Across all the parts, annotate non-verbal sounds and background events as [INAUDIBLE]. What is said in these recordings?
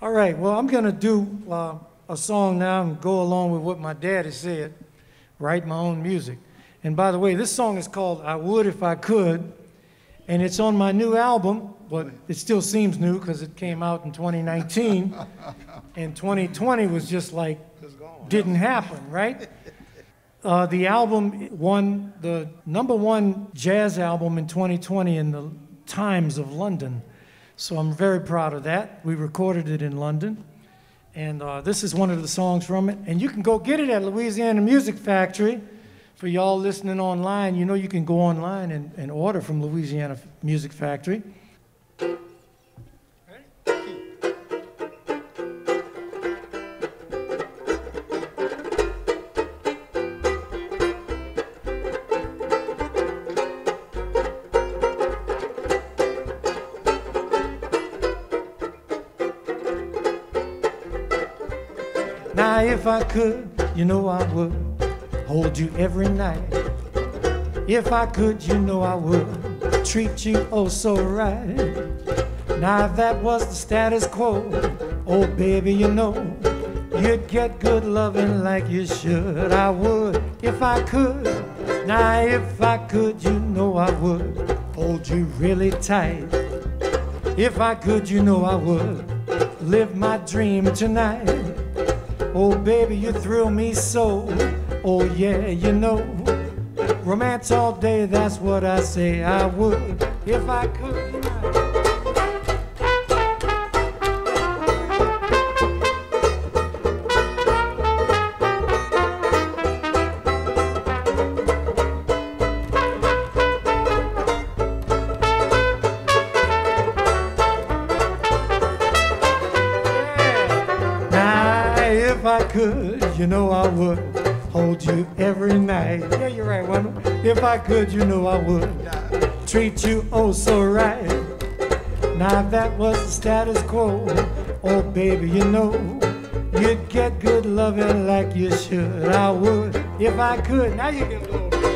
All right, well, I'm going to do uh, a song now and go along with what my daddy said write my own music. And by the way, this song is called I Would If I Could, and it's on my new album, but it still seems new because it came out in 2019, [LAUGHS] and 2020 was just like, didn't happen, right? [LAUGHS] Uh, the album won the number one jazz album in 2020 in the Times of London. So I'm very proud of that. We recorded it in London. And uh, this is one of the songs from it. And you can go get it at Louisiana Music Factory. For y'all listening online, you know you can go online and, and order from Louisiana Music Factory. Now, if I could, you know I would hold you every night. If I could, you know I would treat you oh so right. Now, if that was the status quo, oh baby, you know you'd get good loving like you should. I would if I could. Now, if I could, you know I would hold you really tight. If I could, you know I would live my dream tonight. Oh, baby, you thrill me so. Oh, yeah, you know. Romance all day, that's what I say I would if I could. I could, you know I would hold you every night. Yeah, you're right, Wendell. If I could, you know I would treat you oh so right. Now, that was the status quo, oh baby, you know you'd get good loving like you should. I would if I could. Now you can go.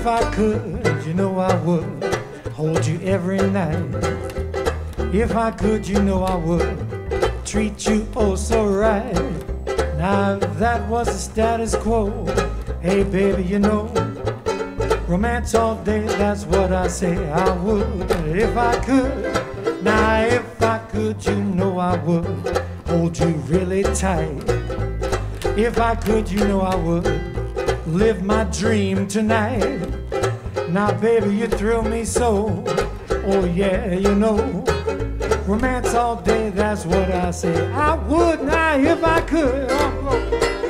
If I could, you know I would hold you every night. If I could, you know I would treat you oh so right. Now, that was the status quo, hey baby, you know, romance all day, that's what I say I would. If I could, now, if I could, you know I would hold you really tight. If I could, you know I would live my dream tonight. Now, baby, you thrill me so. Oh, yeah, you know. Romance all day, that's what I say. I would now if I could. Uh-huh.